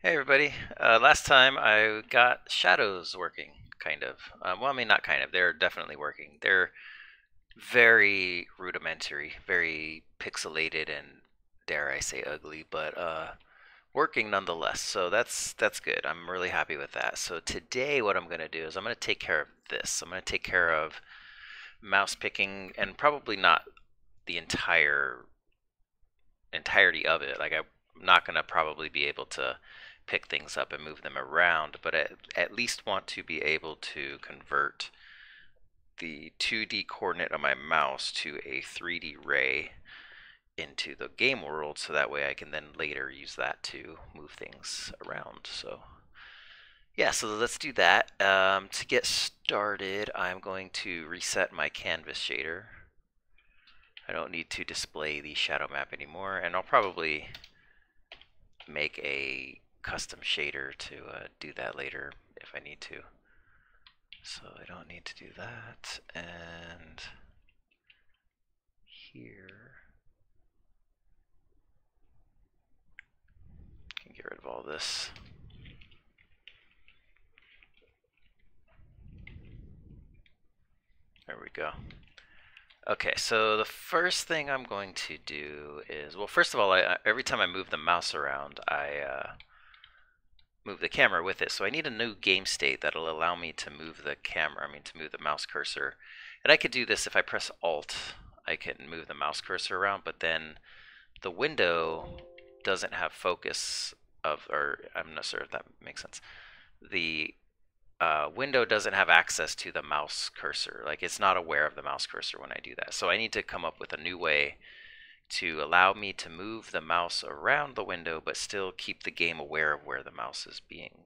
Hey everybody. Uh, last time I got shadows working, kind of. Um, well, I mean, not kind of. They're definitely working. They're very rudimentary, very pixelated, and dare I say ugly, but uh, working nonetheless. So that's that's good. I'm really happy with that. So today, what I'm going to do is I'm going to take care of this. I'm going to take care of mouse picking, and probably not the entire entirety of it. Like I'm not going to probably be able to pick things up and move them around, but at, at least want to be able to convert the 2D coordinate of my mouse to a 3D ray into the game world so that way I can then later use that to move things around. So yeah, so let's do that. Um, to get started, I'm going to reset my canvas shader. I don't need to display the shadow map anymore, and I'll probably make a custom shader to uh, do that later if I need to. So I don't need to do that. And here, can get rid of all this. There we go. Okay, so the first thing I'm going to do is, well, first of all, I, every time I move the mouse around, I uh, move the camera with it. So I need a new game state that'll allow me to move the camera, I mean to move the mouse cursor. And I could do this if I press Alt, I can move the mouse cursor around, but then the window doesn't have focus of, or I'm not sure if that makes sense. The uh, window doesn't have access to the mouse cursor. Like it's not aware of the mouse cursor when I do that. So I need to come up with a new way to allow me to move the mouse around the window but still keep the game aware of where the mouse is being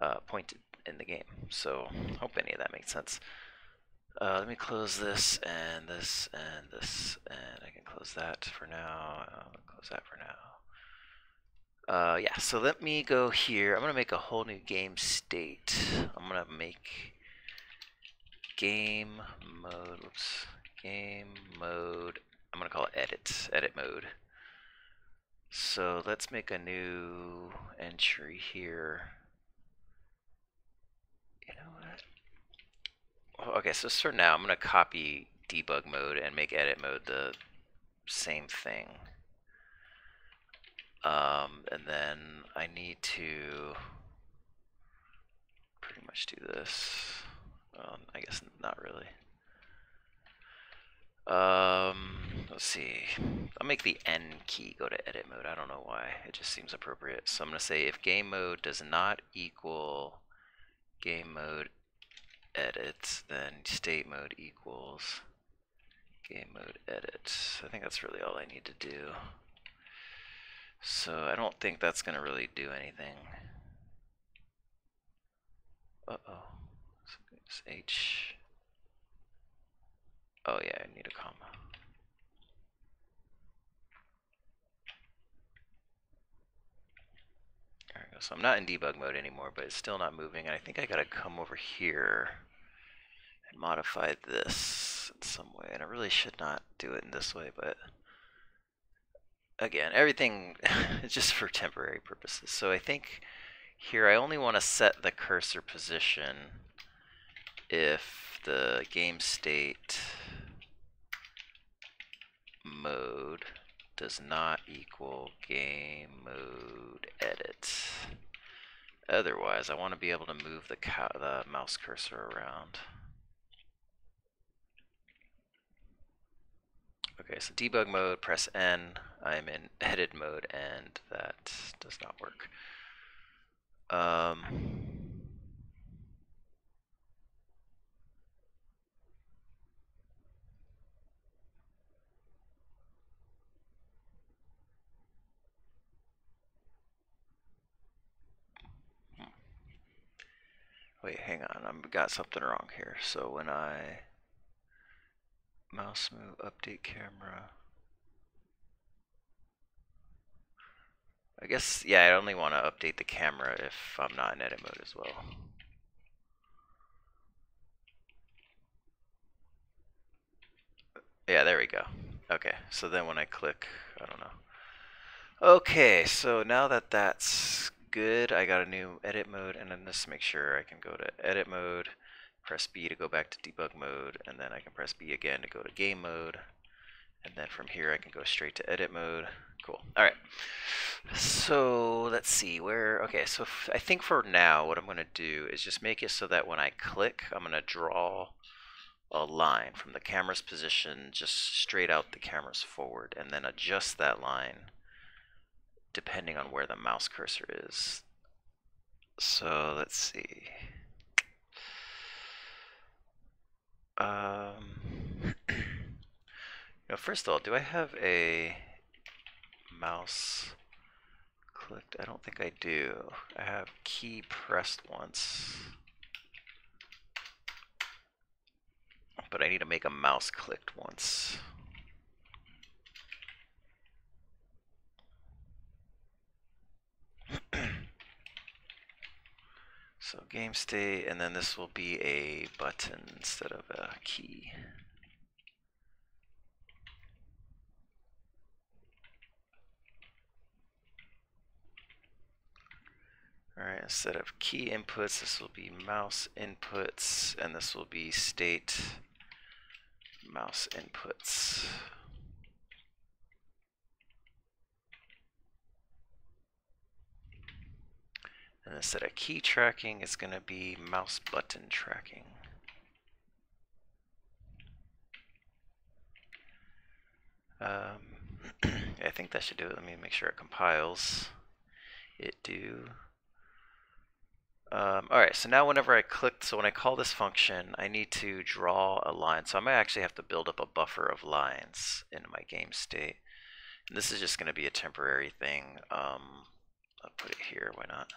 uh, pointed in the game. So hope any of that makes sense. Uh, let me close this and this and this and I can close that for now. I'll close that for now. Uh, yeah, so let me go here. I'm going to make a whole new game state. I'm going to make game mode, whoops, game mode I'm going to call it edit, edit mode. So let's make a new entry here. You know what? Okay, so for now, I'm going to copy debug mode and make edit mode the same thing. Um, and then I need to pretty much do this. Well, I guess not really. Um, let's see. I'll make the N key go to edit mode. I don't know why. It just seems appropriate. So I'm going to say if game mode does not equal game mode edit, then state mode equals game mode edit. I think that's really all I need to do. So I don't think that's going to really do anything. Uh-oh. H. Oh yeah, I need a comma. There we go. So I'm not in debug mode anymore, but it's still not moving. And I think I gotta come over here and modify this in some way. And I really should not do it in this way, but again, everything is just for temporary purposes. So I think here I only want to set the cursor position if the game state mode does not equal game mode edit. Otherwise, I want to be able to move the, the mouse cursor around. Okay, so debug mode, press N. I'm in edit mode, and that does not work. Um, Wait, hang on. I've got something wrong here. So when I mouse move, update camera. I guess, yeah, I only want to update the camera if I'm not in edit mode as well. Yeah, there we go. Okay, so then when I click, I don't know. Okay, so now that that's good. I got a new edit mode, and then just to make sure I can go to edit mode, press B to go back to debug mode, and then I can press B again to go to game mode. And then from here I can go straight to edit mode. Cool. All right. So let's see where, okay, so I think for now what I'm going to do is just make it so that when I click, I'm going to draw a line from the camera's position just straight out the camera's forward and then adjust that line depending on where the mouse cursor is. So let's see. Um, first of all, do I have a mouse clicked? I don't think I do. I have key pressed once. But I need to make a mouse clicked once. so game state, and then this will be a button instead of a key. Alright, instead of key inputs, this will be mouse inputs, and this will be state mouse inputs. And instead of key tracking, it's going to be mouse button tracking. Um, I think that should do it. Let me make sure it compiles. It do. Um, Alright, so now whenever I click, so when I call this function, I need to draw a line. So I might actually have to build up a buffer of lines in my game state. And this is just going to be a temporary thing. Um, I'll put it here, why not?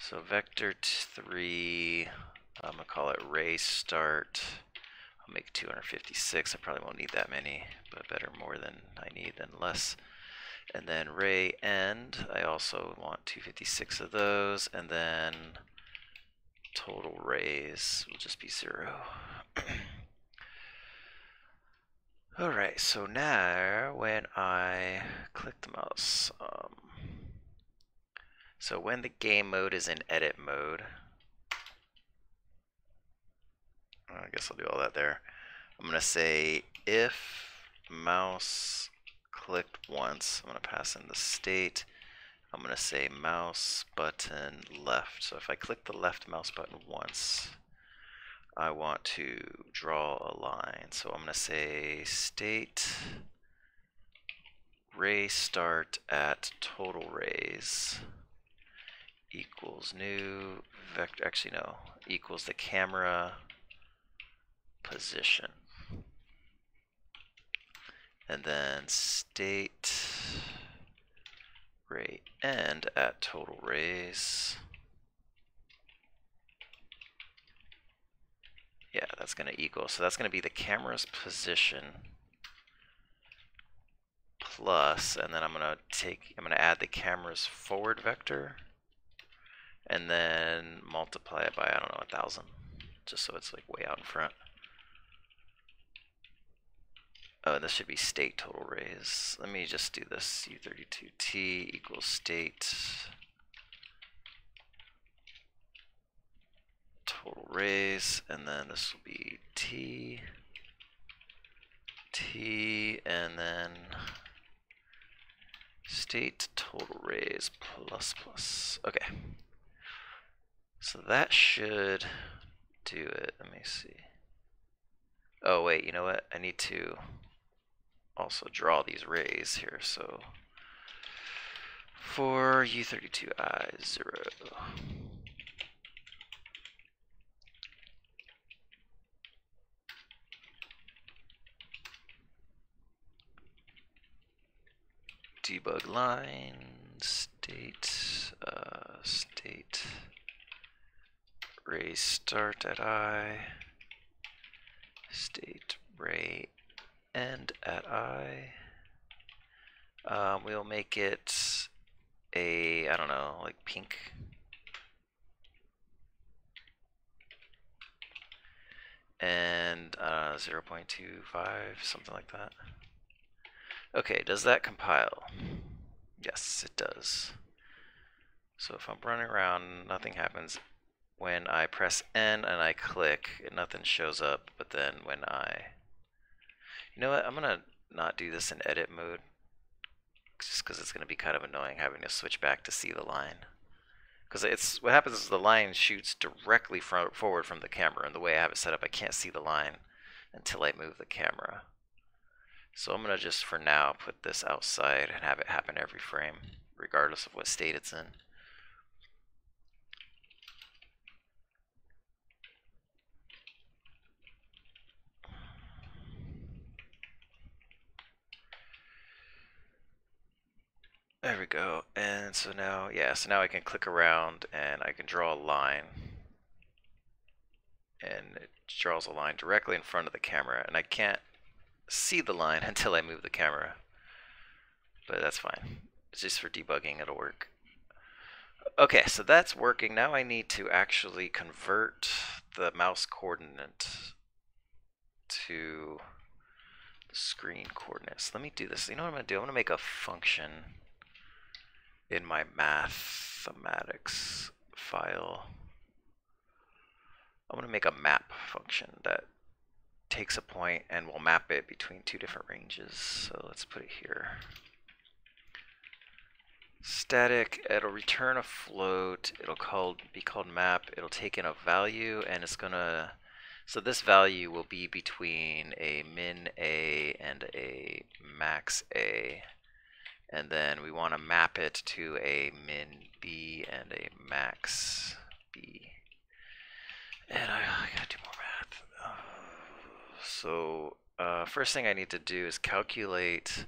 So vector 3, I'm going to call it ray start. I'll make 256. I probably won't need that many, but better more than I need than less. And then ray end, I also want 256 of those, and then total rays will just be zero. Alright, so now when I click the mouse, um, so when the game mode is in edit mode, I guess I'll do all that there. I'm going to say if mouse clicked once. I'm going to pass in the state. I'm going to say mouse button left. So if I click the left mouse button once, I want to draw a line. So I'm going to say state ray start at total rays equals new vector, actually no, equals the camera position and then state ray end at total rays. Yeah, that's going to equal. So that's going to be the camera's position plus, and then I'm going to take, I'm going to add the camera's forward vector, and then multiply it by, I don't know, a thousand, just so it's like way out in front. Oh, this should be state total rays. Let me just do this. U32T equals state total rays, and then this will be T, T, and then state total rays plus plus. Okay. So that should do it. Let me see. Oh, wait, you know what? I need to also draw these rays here. So for U32I0. Debug line, state, uh, state, ray start at I, state ray and at i. Um, we'll make it a, I don't know, like pink. And uh, 0.25, something like that. Okay, does that compile? Yes, it does. So if I'm running around, nothing happens. When I press N and I click, nothing shows up. But then when I... You know what? I'm going to not do this in edit mode. Just because it's going to be kind of annoying having to switch back to see the line. Because it's what happens is the line shoots directly from, forward from the camera. And the way I have it set up, I can't see the line until I move the camera. So I'm going to just, for now, put this outside and have it happen every frame, regardless of what state it's in. There we go. And so now, yeah, so now I can click around and I can draw a line. And it draws a line directly in front of the camera. And I can't see the line until I move the camera. But that's fine. It's just for debugging, it'll work. Okay, so that's working. Now I need to actually convert the mouse coordinate to the screen coordinates. Let me do this. You know what I'm going to do? I'm going to make a function in my mathematics file. I'm going to make a map function that takes a point and will map it between two different ranges. So let's put it here. Static, it'll return a float, it'll called, be called map, it'll take in a value and it's gonna, so this value will be between a min A and a max A. And then we want to map it to a min B and a max B. And I, I gotta do more math. So uh, first thing I need to do is calculate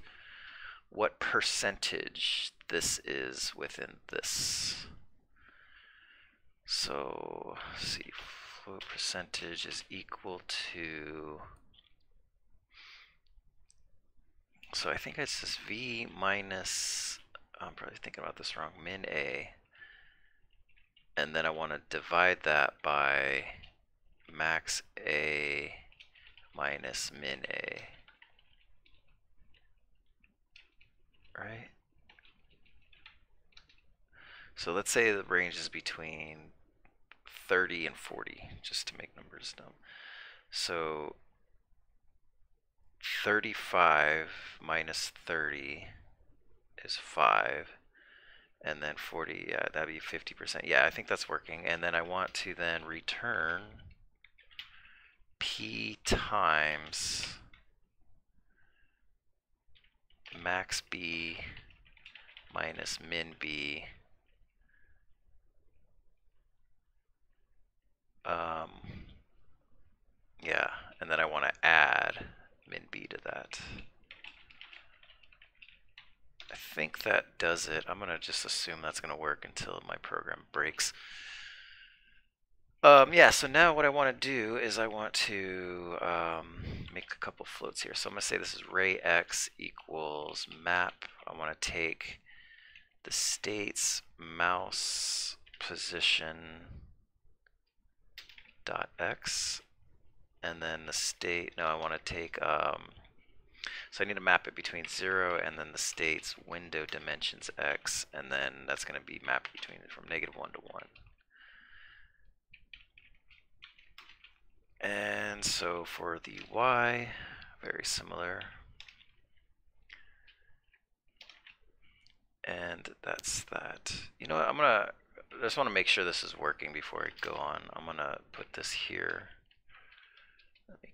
what percentage this is within this. So see, flow percentage is equal to so I think it's just V minus, I'm probably thinking about this wrong, min A. And then I want to divide that by max A minus min A. Right? So let's say the range is between 30 and 40, just to make numbers dumb. So 35 minus 30 is 5 and then 40 yeah that'd be 50% yeah I think that's working and then I want to then return p times max b minus min b um, yeah and then I want to add min b to that. I think that does it. I'm going to just assume that's going to work until my program breaks. Um, yeah, so now what I want to do is I want to um, make a couple floats here. So I'm going to say this is ray x equals map. I want to take the state's mouse position dot x and then the state, no, I want to take, um, so I need to map it between 0 and then the state's window dimensions x, and then that's going to be mapped between from negative 1 to 1. And so for the y, very similar. And that's that. You know what, I'm going to, I just want to make sure this is working before I go on. I'm going to put this here.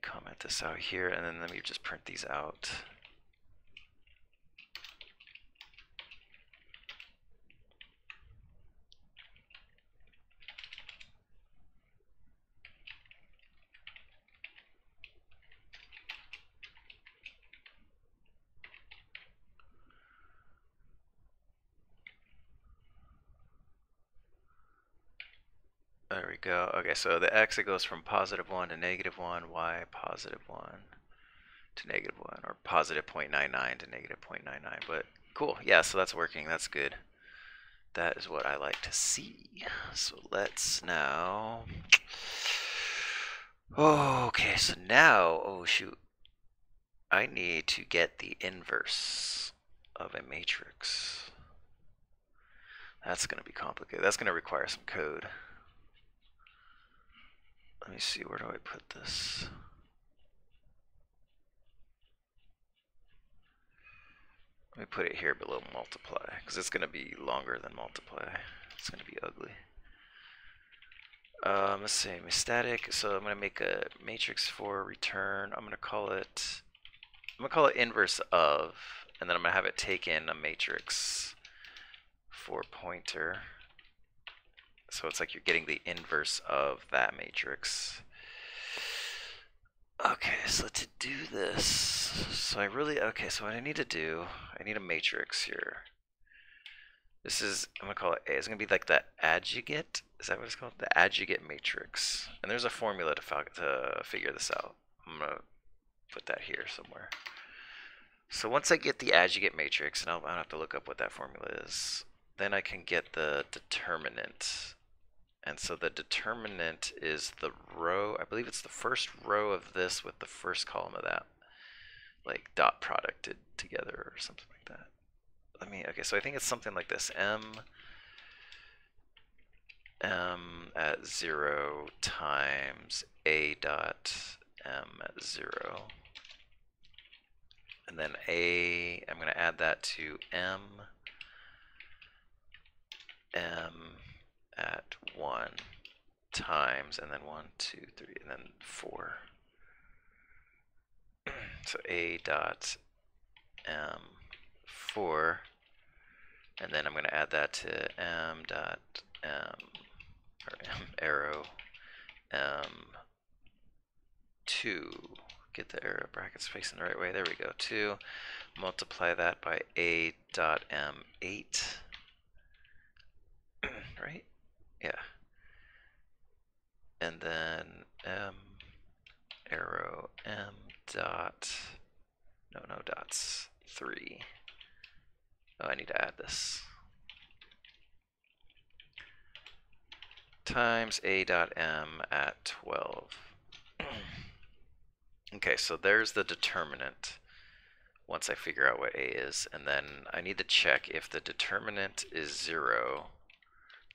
Comment this out here and then let me just print these out. There we go. Okay, so the x, it goes from positive 1 to negative 1, y, positive 1 to negative 1, or positive 0.99 to negative 0.99. But cool, yeah, so that's working. That's good. That is what I like to see. So let's now... okay, so now, oh shoot. I need to get the inverse of a matrix. That's going to be complicated. That's going to require some code. Let me see, where do I put this? Let me put it here below multiply, because it's going to be longer than multiply. It's going to be ugly. Um, let's see, static. So I'm going to make a matrix for return. I'm going to call it, I'm going to call it inverse of, and then I'm going to have it take in a matrix for pointer. So it's like you're getting the inverse of that matrix. Okay, so to do this, so I really, okay, so what I need to do, I need a matrix here. This is, I'm to call it A. It's to be like the adjugate. Is that what it's called? The adjugate matrix. And there's a formula to, to figure this out. I'm to put that here somewhere. So once I get the adjugate matrix, and I'll, I'll have to look up what that formula is, then I can get the determinant. And so the determinant is the row, I believe it's the first row of this with the first column of that. Like dot producted together or something like that let me, okay, so I think it's something like this. M, M at zero times A dot M at zero. And then A, I'm going to add that to M, M at 1 times, and then one, two, three, and then 4. so A dot M 4 and then I'm going to add that to m dot m or m arrow m 2 get the arrow brackets facing the right way. There we go. 2 multiply that by a dot m 8 right yeah and then m arrow m dot no no dots 3 Oh, I need to add this. Times a dot m at 12. okay, so there's the determinant once I figure out what a is. And then I need to check if the determinant is 0,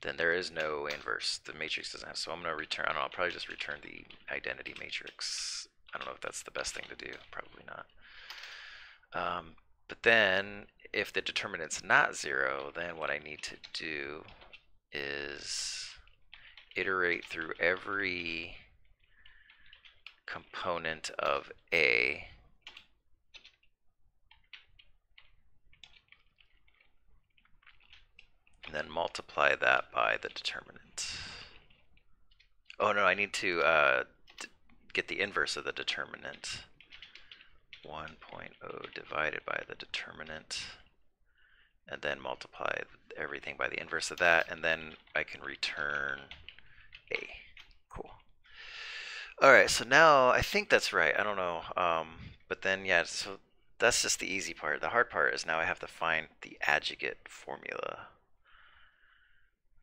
then there is no inverse. The matrix doesn't have, so I'm going to return, I know, I'll probably just return the identity matrix. I don't know if that's the best thing to do, probably not. Um, but then if the determinant's not zero, then what I need to do is iterate through every component of A and then multiply that by the determinant. Oh no, I need to uh, get the inverse of the determinant. 1.0 divided by the determinant and then multiply everything by the inverse of that, and then I can return A. Cool. Alright, so now I think that's right. I don't know. Um, but then, yeah, so that's just the easy part. The hard part is now I have to find the adjugate formula.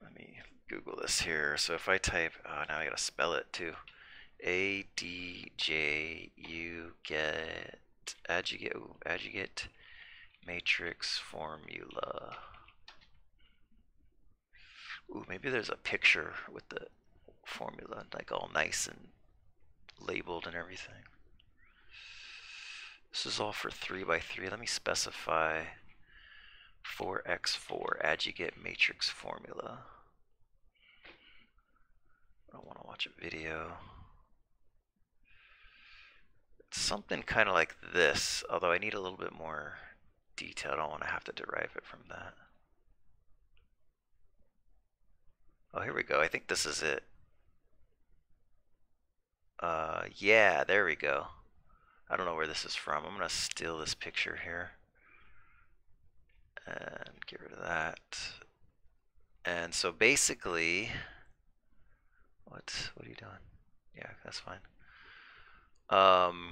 Let me Google this here. So if I type, oh, now I gotta spell it too. A D J U get adjugate, ooh, adjugate matrix formula. Ooh, maybe there's a picture with the formula, like all nice and labeled and everything. This is all for 3 by 3 Let me specify 4x4 adjugate matrix formula. I don't want to watch a video. It's something kind of like this, although I need a little bit more detail. I don't want to have to derive it from that. Oh, here we go. I think this is it. Uh, yeah, there we go. I don't know where this is from. I'm going to steal this picture here. And get rid of that. And so basically, what, what are you doing? Yeah, that's fine. Um,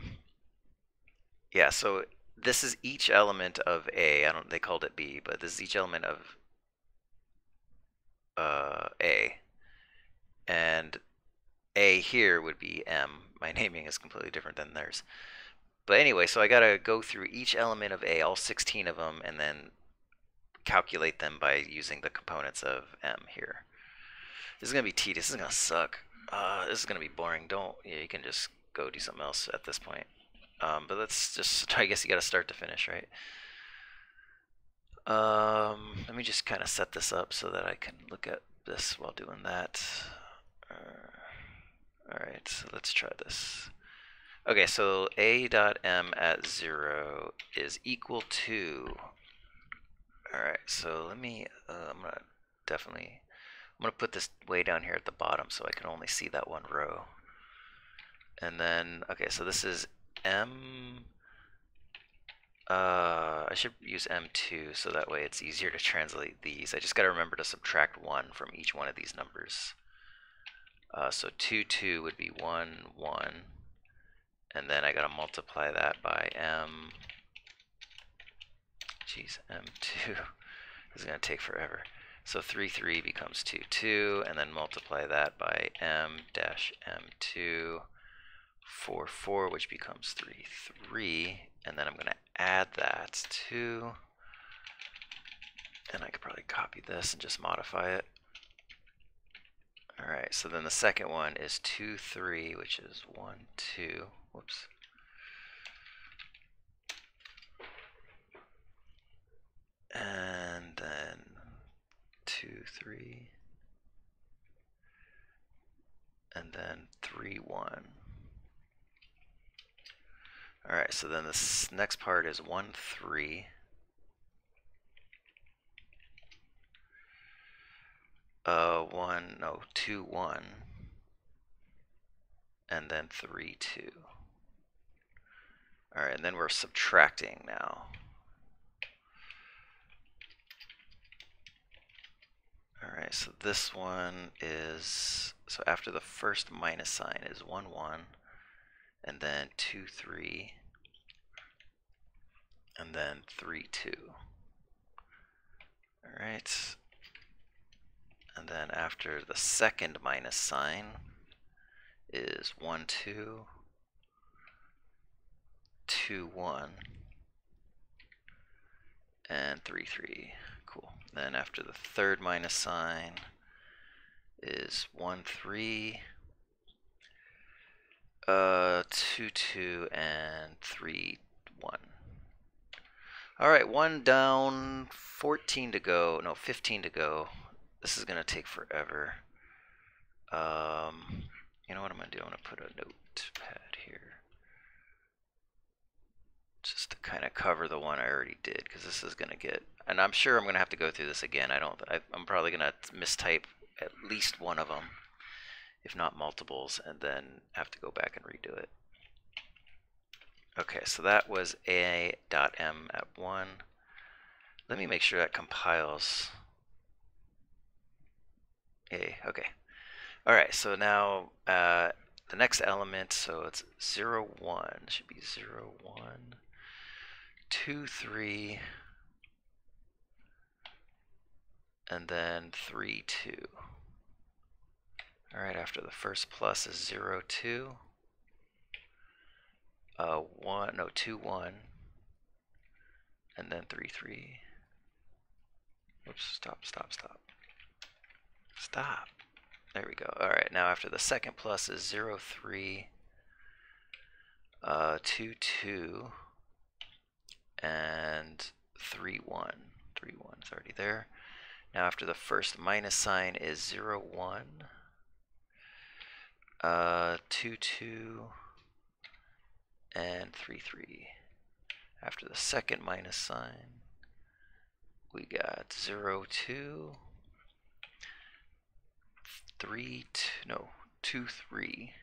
yeah, so this is each element of A. I don't. They called it B, but this is each element of uh, A, and A here would be M. My naming is completely different than theirs. But anyway, so I gotta go through each element of A, all 16 of them, and then calculate them by using the components of m here. This is gonna be tedious. This is gonna suck. Uh, this is gonna be boring. Don't. Yeah, you can just go do something else at this point. Um, but let's just. I guess you got to start to finish, right? Um, let me just kind of set this up so that I can look at this while doing that. Uh, all right, so let's try this. Okay, so a dot m at zero is equal to. All right, so let me. Uh, I'm gonna definitely. I'm gonna put this way down here at the bottom so I can only see that one row. And then, okay, so this is m. Uh, I should use m2 so that way it's easier to translate these. I just got to remember to subtract 1 from each one of these numbers. Uh, so 2, 2 would be 1, 1 and then I gotta multiply that by m. Jeez, m2 this is gonna take forever. So 3, 3 becomes 2, 2, and then multiply that by m dash m2, 4, 4, which becomes 3, 3, and then I'm gonna add that to, and I could probably copy this and just modify it. Alright, so then the second one is 2, 3, which is 1, 2. Whoops. And then 2, 3. And then 3, 1. Alright, so then this next part is 1, 3. Uh, 1, no, 2, 1. And then 3, 2. Alright, and then we're subtracting now. Alright, so this one is, so after the first minus sign is 1, 1, and then 2, 3, and then 3, 2. Alright, and then after the second minus sign is 1, 2, 2, 1, and 3, 3. Then after the third minus sign is 1, 3, uh, 2, 2, and 3, 1. All right, one down, 14 to go. No, 15 to go. This is going to take forever. Um, you know what I'm going to do? I'm going to put a notepad here. Kind of cover the one I already did, because this is going to get... And I'm sure I'm going to have to go through this again. I don't... I, I'm probably going to mistype at least one of them, if not multiples, and then have to go back and redo it. Okay, so that was a dot m at 1. Let me make sure that compiles. A, okay. All right, so now uh, the next element, so it's 0, 1, should be 0, 1, 2, 3, and then 3, 2. All right, after the first plus is 0, 2, uh, 1, no, 2, 1, and then 3, 3. Oops, stop, stop, stop. Stop. There we go. All right, now after the second plus is 0, 3, uh, 2, 2, and 3, 1. 3, 1 is already there. Now after the first minus sign is 0, 1, uh, 2, 2, and 3, 3. After the second minus sign, we got 0, 2, three, two, no, two, three.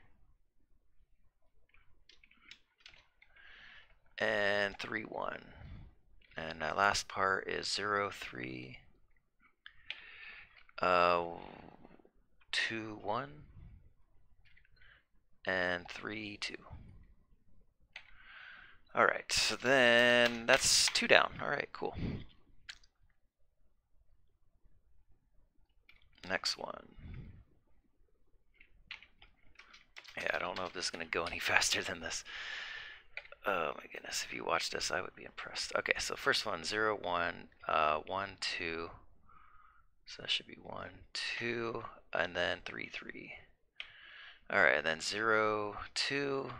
And three, one. And that last part is zero, three, uh, two, one, and three, two. All right, so then that's two down. All right, cool. Next one. Yeah, I don't know if this is going to go any faster than this. Oh my goodness, if you watched this, I would be impressed. Okay, so first one, zero, one, uh, one, two. So that should be one, two, and then three, three. All right, then zero, two,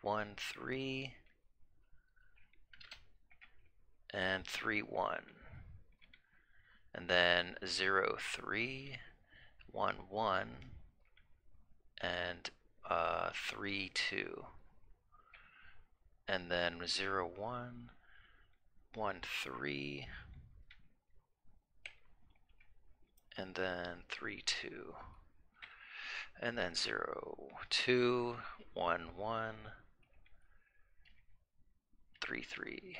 one, three, and three, one. And then zero, three, one, one, and uh, three, two and then 0, 1, 1, 3, and then 3, 2, and then 0, 2, 1, 1, 3, 3,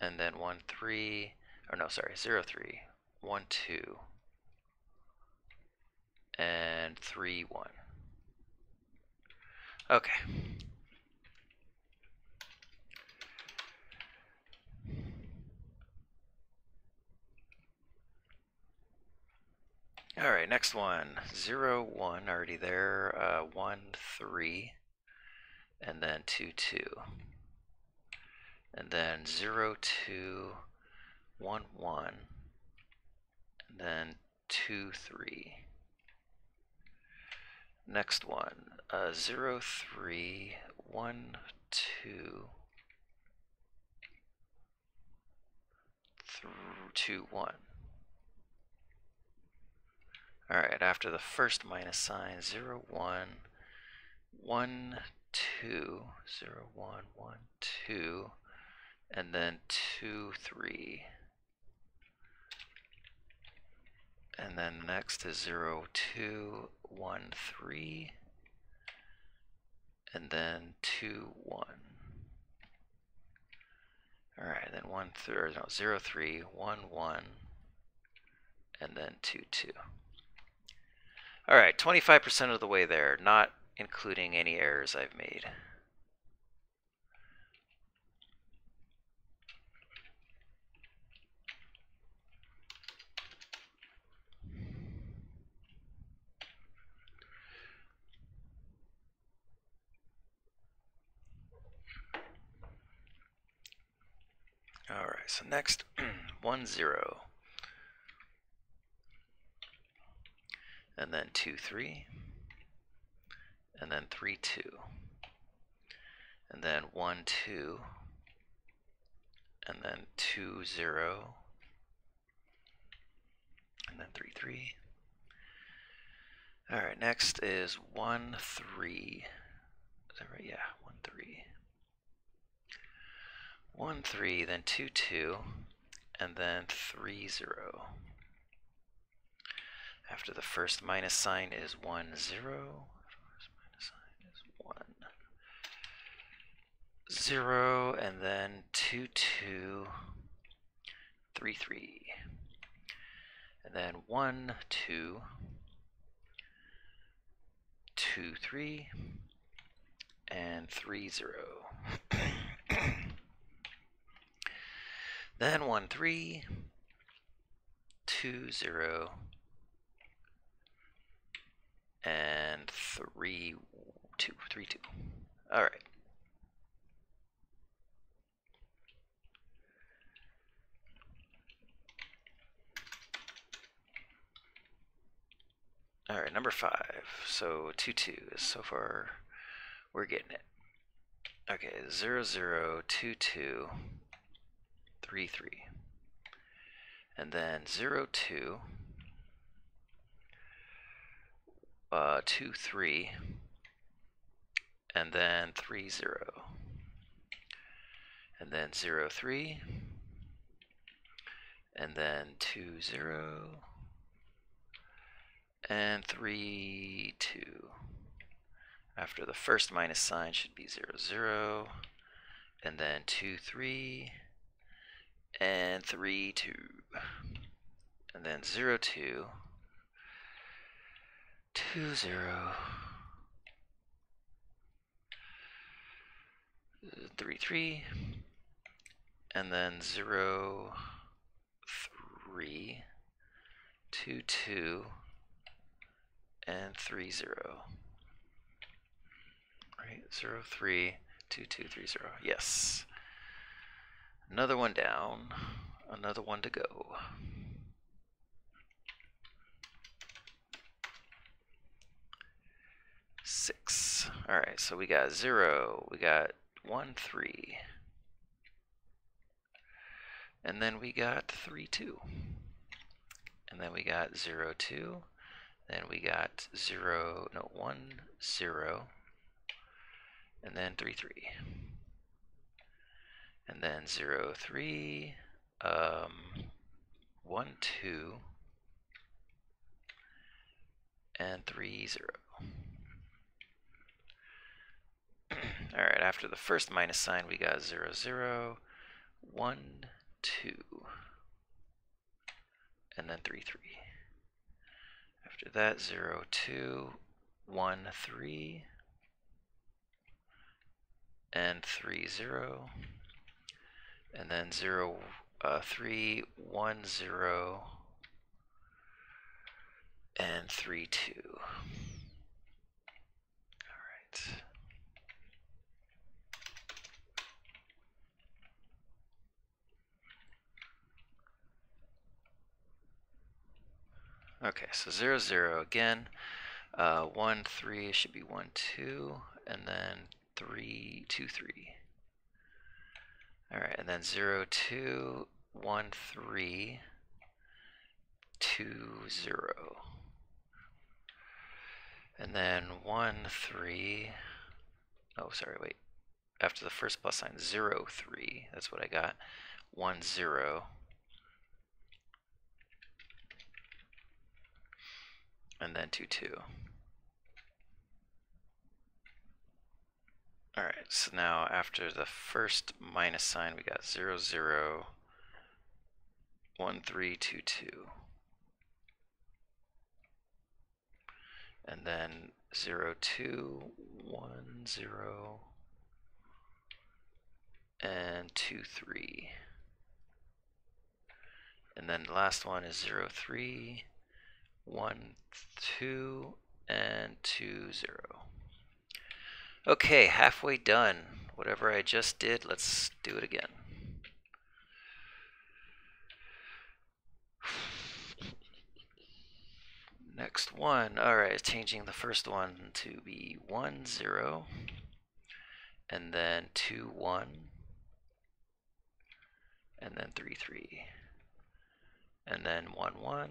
and then 1, 3, or no, sorry, 0, 3, 1, 2, and 3, 1. Okay. All right, next one. Zero, one, already there. Uh, one, three, and then two, two. And then zero, two, one, one, and then two, three. Next one. Uh, zero, three, one, two, th two, one. Alright, after the first minus sign, 0, 1, 1, 2, 0, 1, 1, 2, and then 2, 3. And then next is 0, 2, 1, 3, and then 2, 1. Alright, then 1, th no, 0, 3, 1, 1, and then 2, 2. All right, 25% of the way there, not including any errors I've made. All right, so next, 1, 0. And then 2, 3, and then 3, 2, and then 1, 2, and then 2, 0, and then 3, 3. All right, next is 1, 3. Is that right? Yeah, 1, 3. 1, 3, then 2, 2, and then 3, 0. After the first minus sign is 1, 0. First minus sign is 1, 0, and then 2, 2, 3, 3. And then 1, 2, 2, 3, and 3, 0. then 1, 3, 2, 0, and three, two, three, two. All right. All right, number five. So two two is so far we're getting it. Okay, zero zero two two three three, and then zero two uh, 2, 3, and then 3, 0, and then 0, 3, and then 2, 0, and 3, 2. After the first minus sign should be 0, 0, and then 2, 3, and 3, 2, and then 0, 2, two zero three three and then zero three two two and three zero right zero three 2230. Yes. Another one down. Another one to go. Six. Alright, so we got zero. We got one, three. And then we got three, two. And then we got zero, two. Then we got zero, no, one, zero. And then three, three. And then zero, three, um, one, two, and three, zero. All right, after the first minus sign, we got zero, zero, one, two, and then three, three. After that, zero, two, one, three, and three, zero, and then zero, uh, three, one, zero, and three, two. All right. Okay, so 0, 0 again. Uh, 1, 3 should be 1, 2, and then 3, 2, 3. Alright, and then 0, 2, 1, 3, 2, 0. And then 1, 3, oh, sorry, wait. After the first plus sign, 0, 3, that's what I got. 1, 0. And then 2, 2. Alright, so now after the first minus sign, we got 0, 0, 1, 3, 2, 2. And then 0, 2, 1, 0, and 2, 3. And then the last one is 0, 3, one, two, and two, zero. Okay, halfway done. Whatever I just did, let's do it again. Next one, alright, changing the first one to be one, zero, and then 2, 1, and then 3, 3, and then 1, 1,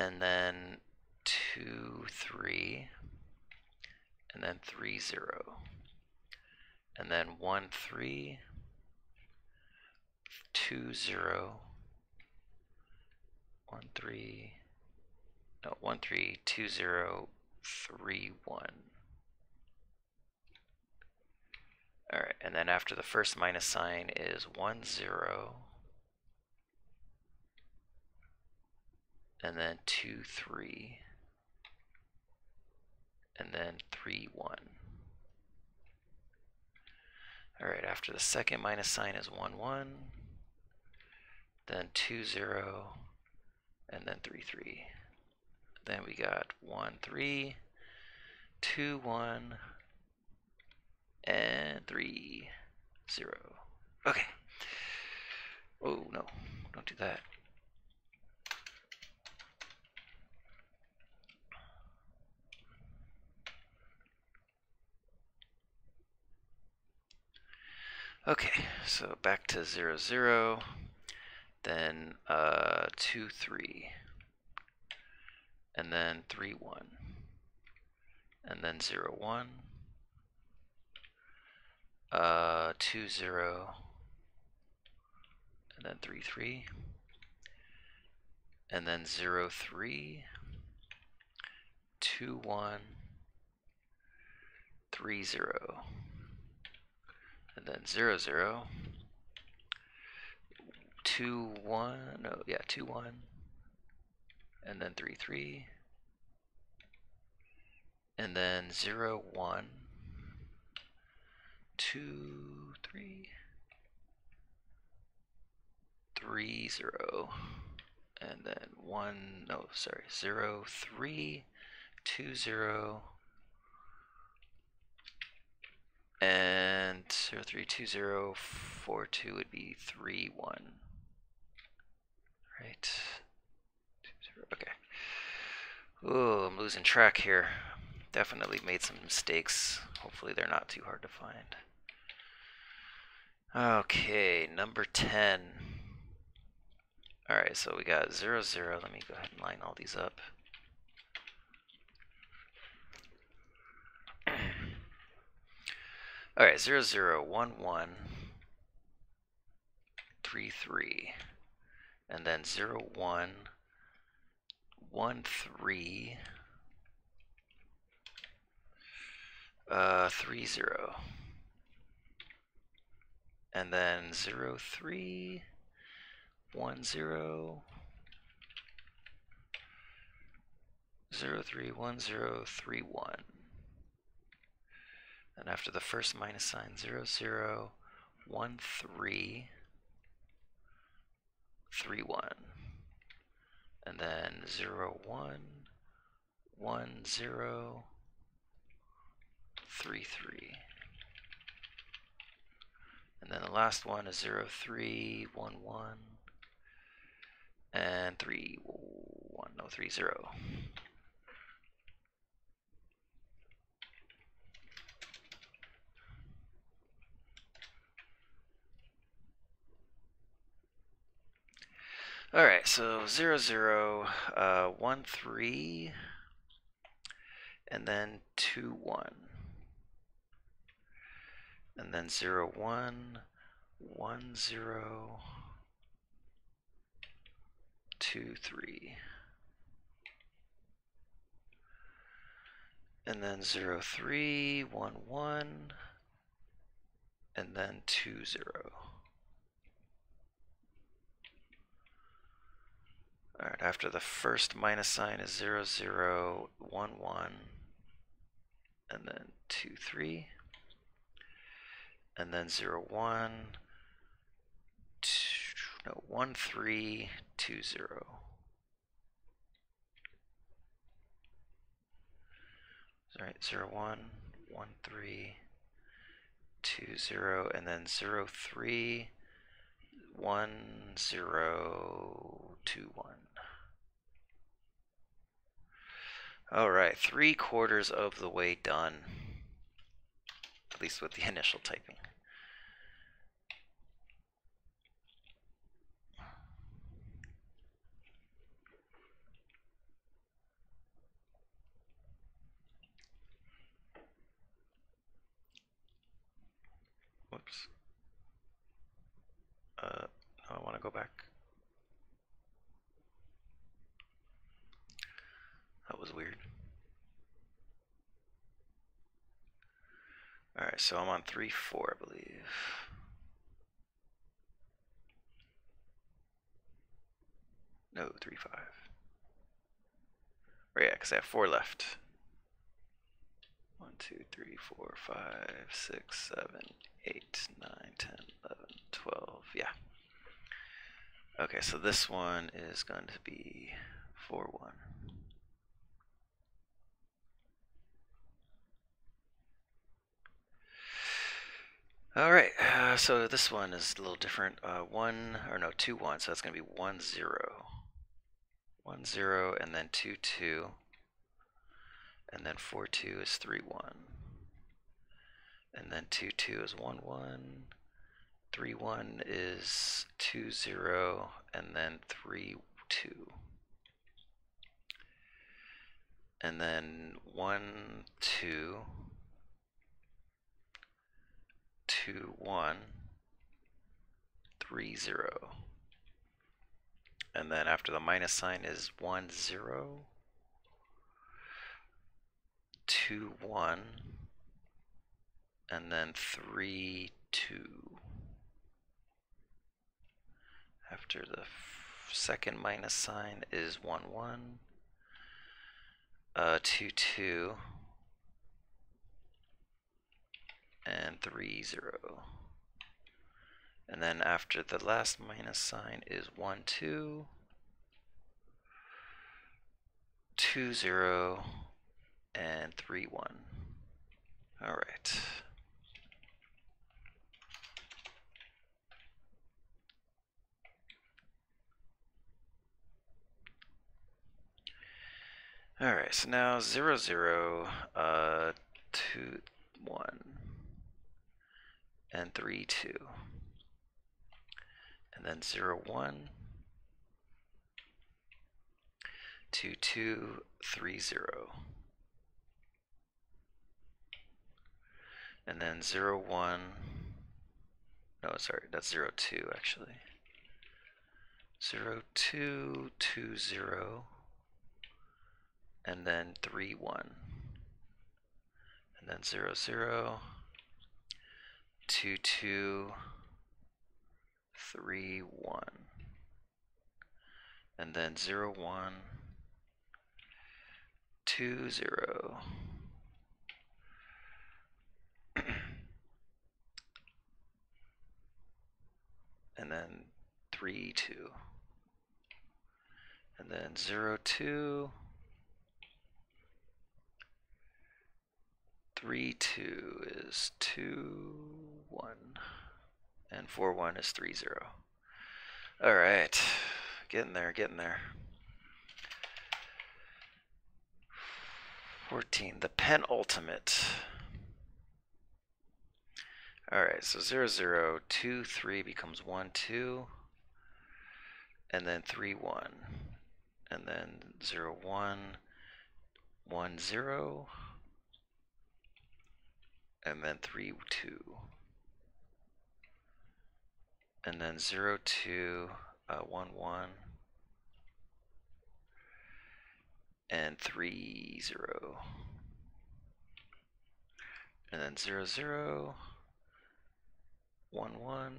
and then 2, 3, and then 3, 0, and then 1, 3, 2, 0, 1, 3, no, 1, 3, 2, 0, 3, 1. Alright, and then after the first minus sign is 1, 0, and then 2, 3, and then 3, 1. Alright, after the second minus sign is 1, 1, then 2, 0, and then 3, 3. Then we got 1, 3, 2, 1, and 3, 0. Okay. Oh, no, don't do that. Okay, so back to 0, 0, then uh, 2, 3, and then 3, 1, and then 0, 1, uh, 2, 0, and then 3, 3, and then 0, 3, 2, 1, 3, 0 and then 0, 0, 2, 1, no, yeah, 2, 1, and then 3, 3, and then 0, 1, 2, 3, 3, 0, and then 1, no, sorry, 0, 3, 2, 0, And 032042 would be 31. Right. Okay. Oh, I'm losing track here. Definitely made some mistakes. Hopefully they're not too hard to find. Okay, number 10. Alright, so we got 0, 0. Let me go ahead and line all these up. Alright, 0, 0, 1, 1, 3, 3. And then 0, 1, 1, 3, uh, 3, 0. And then 0, 3, 1, 0, 0, 3, 1, 0, 3, 1. And after the first minus sign, 0, 0, 1, 3, 3, 1. And then 0, 1, 1, 0, 3, 3. And then the last one is 0, 3, 1, 1, and 3, 1, no, 3, 0. All right, so 0, 0, uh, 1, 3, and then 2, 1. And then 0, 1, 1, 0, 2, 3. And then 0, 3, 1, 1, and then 2, 0. Alright, after the first minus sign is 0, 0, 1, 1, and then 2, 3, and then 0, 1, two, no, 1, 3, 2, 0. Alright, 0, 1, 1, 3, 2, 0, and then 0, 3, 1, 0, 2, 1. All right, three quarters of the way done, at least with the initial typing. Whoops. Uh, I want to go back. That was weird. Alright, so I'm on 3 4, I believe. No, 3 5. Or yeah, because I have 4 left. 1, 2, 3, 4, 5, 6, 7, 8, 9, 10, 11, 12. Yeah. Okay, so this one is going to be 4 1. All right, uh, so this one is a little different. Uh, one, or no, two, one, so that's going to be one, zero. One, zero, and then two, two. And then four, two is three, one. And then two, two is one, one. Three, one is two, zero, and then three, two. And then one, two two one three zero. And then after the minus sign is one zero two one and then three two. After the second minus sign is one one uh two two and 3, 0. And then after the last minus sign is 1, 2, 2, 0, and 3, 1. All right. All right, so now 0, 0, uh, 2, 1 and three two, and then zero one, two two, three zero, and then zero one. No, sorry, that's zero two actually. Zero two two zero and then 3, 1. And then 0, 0, two, two, three, one. And then zero, one, two, zero. and then three, two. And then zero, two, 3, 2 is 2, 1. And 4, 1 is 3, 0. All right. Getting there, getting there. 14, the penultimate. All right, so 0, 0, 2, 3 becomes 1, 2. And then 3, 1. And then 0, 1, 1, 0 and then 3, 2. And then 0, 2, uh, 1, 1. And 3, 0. And then 0, 0, 1, 1,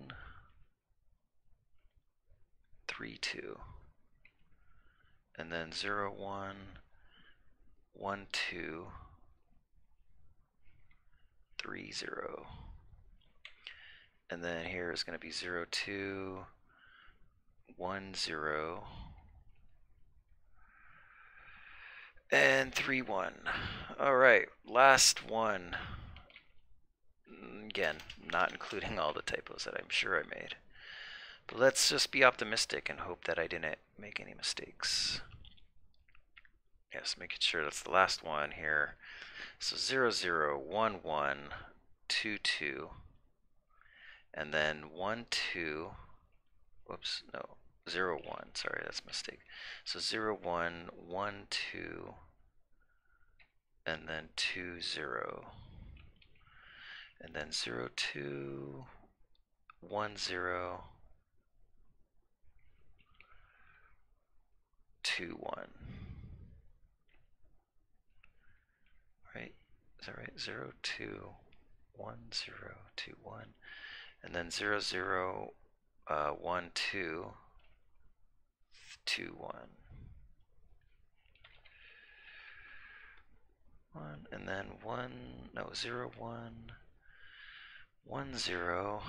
3, 2. And then 0, 1, 1, 2 three zero. And then here is going to be zero two one zero and three one. All right, last one. Mm, again, not including all the typos that I'm sure I made. But let's just be optimistic and hope that I didn't make any mistakes. Yes, making sure that's the last one here. So 0, 0, 1, 1, 2, 2, and then 1, 2, whoops, no, 0, 1, sorry, that's a mistake. So 0, 1, 1, 2, and then 2, 0, and then 0, 2, 1, 0, 2, 1. Is that right? 0, 2, 1, 0, 2, 1, and then 0, 0, uh, 1, 2, 2, 1. 1, and then 1, no, 0, 1, 1, 0,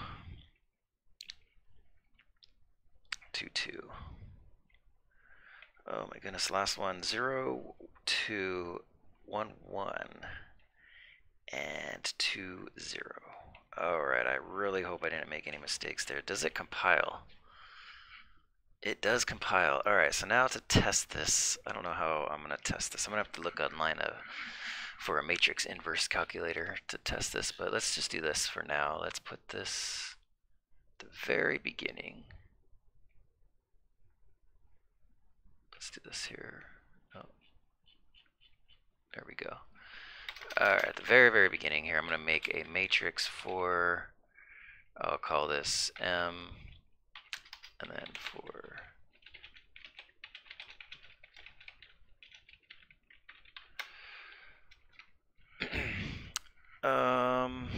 2, 2. Oh my goodness, last one, 0, 2, 1, 1 and 2, 0. Alright, I really hope I didn't make any mistakes there. Does it compile? It does compile. Alright, so now to test this, I don't know how I'm going to test this. I'm going to have to look online uh, for a matrix inverse calculator to test this, but let's just do this for now. Let's put this at the very beginning. Let's do this here. Oh, there we go. Alright, at the very, very beginning here, I'm going to make a matrix for, I'll call this M, and then for um,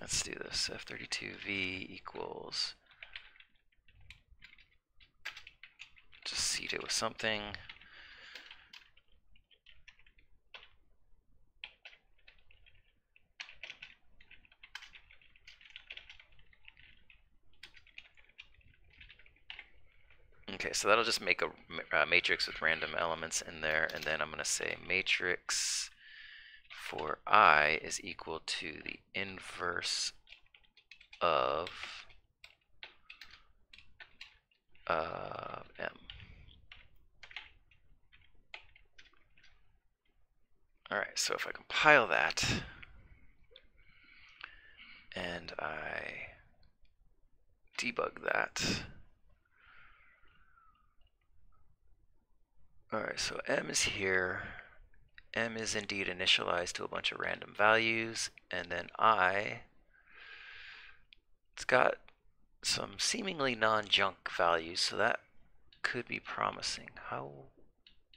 let's do this. F32V equals, just seed it with something. Okay, so that'll just make a, a, matrix with random elements in there, and then I'm going to say matrix for i is equal to the inverse of uh, m. Alright, so if I compile that, and I debug that, Alright, so m is here, m is indeed initialized to a bunch of random values, and then i, it's got some seemingly non-junk values, so that could be promising. How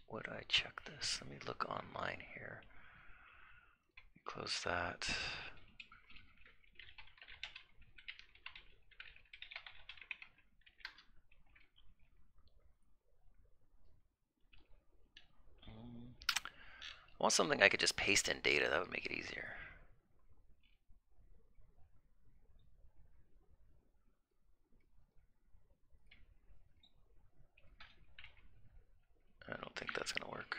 would I check this? Let me look online here. Close that. I want something I could just paste in data, that would make it easier. I don't think that's going to work.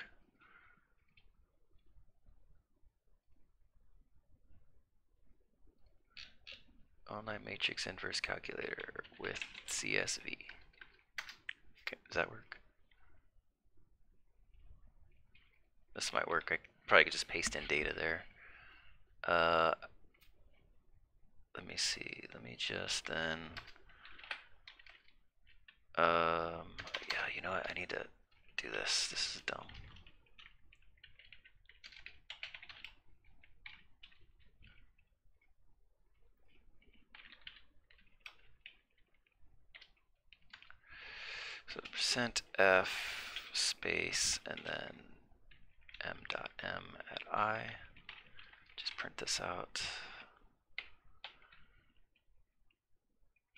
Online matrix inverse calculator with CSV. Okay, does that work? This might work. I probably could just paste in data there. Uh, let me see. Let me just then. Um, yeah, you know what? I need to do this. This is dumb. So percent f space and then m dot m at i. Just print this out.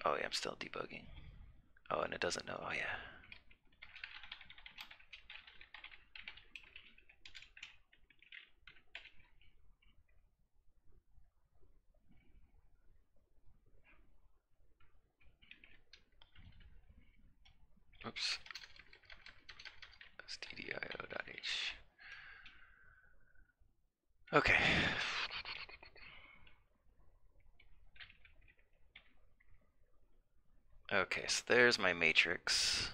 Oh yeah, I'm still debugging. Oh, and it doesn't know. Oh yeah. Oops. stdio.h. Okay. Okay, so there's my matrix.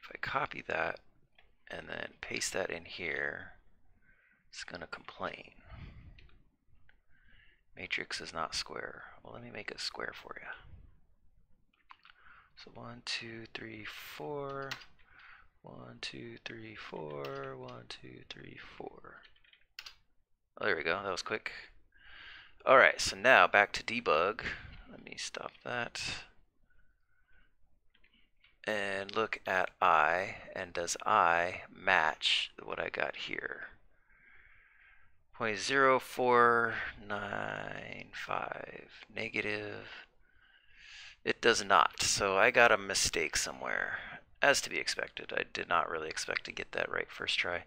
If I copy that and then paste that in here, it's going to complain. Matrix is not square. Well, let me make a square for you. So one, two, three, four. One, two, three, four. One, two, three, four. Oh, there we go. That was quick. All right, so now back to debug. Let me stop that. And look at I, and does I match what I got here? 0.0495 negative it does not. So I got a mistake somewhere, as to be expected. I did not really expect to get that right first try.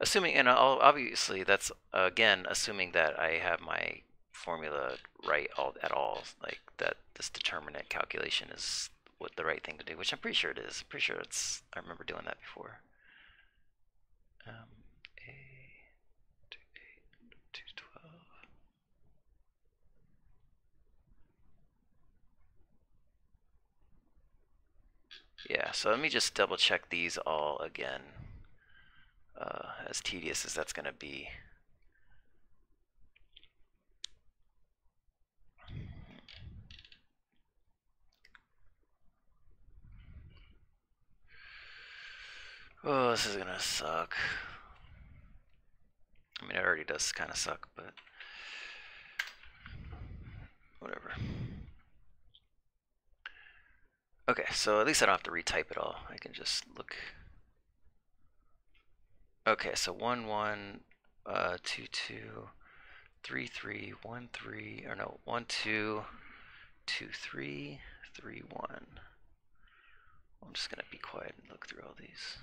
Assuming, and obviously that's, again, assuming that I have my formula right all, at all, like that this determinant calculation is what the right thing to do, which I'm pretty sure it is. pretty sure it's, I remember doing that before. Um, Yeah, so let me just double check these all again. Uh, as tedious as that's going to be. Oh, this is going to suck. I mean, it already does kind of suck, but whatever. Okay, so at least I don't have to retype it all. I can just look. Okay, so 1, 1, uh, 2, 2, 3, 3, 1, 3, or no, 1, 2, 2, 3, 3, 1. I'm just going to be quiet and look through all these.